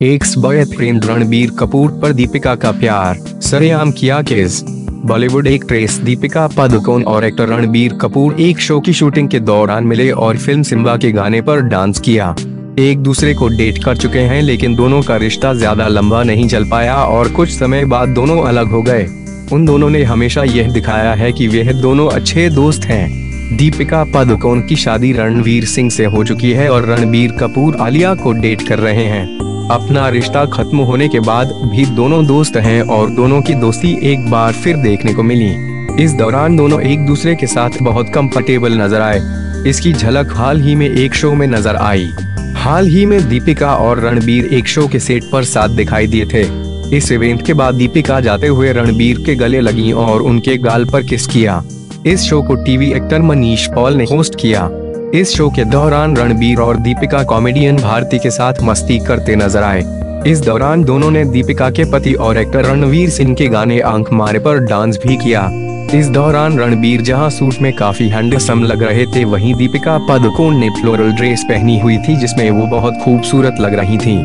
Ex boyfriend Ranbir Kapoor पर दीपिका का प्यार। सरेआम किया case. Bollywood actress Deepika Padukone और एक्टर रणबीर कपूर एक शो की शूटिंग के दौरान मिले और फ़िल्म सिम्बा के गाने पर डांस किया। एक दूसरे को डेट कर चुके हैं, लेकिन दोनों का रिश्ता ज़्यादा लंबा नहीं चल पाया और कुछ समय बाद दोनों अलग हो गए। उन दोनों ने हमेशा यह दिखाया है कि वे दोनों अच्छे दोस्त हैं। दीपिका पादुकोण की शादी रणवीर सिंह से हो चुकी है और रणबीर कपूर आलिया को डेट कर रहे हैं। अपना रिश्ता खत्म होने के बाद भी दोनों दोस्त हैं और दोनों की दोस्ती एक बार फिर देखने को मिली। इस दौरान दोनों एक दूसरे के साथ बहुत कंफर्टेबल नज़र आए। इसकी झलक हाल ही में एक शो में नज़र आई। हाल ही में दीपिका और रणबीर एक शो के सेट पर साथ दिखाई दिए थे। इस इवेंट के बाद दीपिका जाते हुए रणबीर के गले लगी और उनके गाल पर किस किया। इस शो को टीवी एक्टर मनीष पॉल ने होस्ट किया। इस शो के दौरान रणबीर और दीपिका कॉमेडियन भारती के साथ मस्ती करते नज़र आए। इस दौरान दोनों ने दीपिका के पति और एक्टर रणवीर सिंह के गाने आँख मारे पर डांस भी किया। इस दौरान रणबीर जहाँ सूट में काफ़ी हैंडसम लग रहे थे, वहीं दीपिका पदकोण ने फ्लोरल ड्रेस पहनी हुई थी, जिसमें वो बहुत खूबसूरत लग रही थी।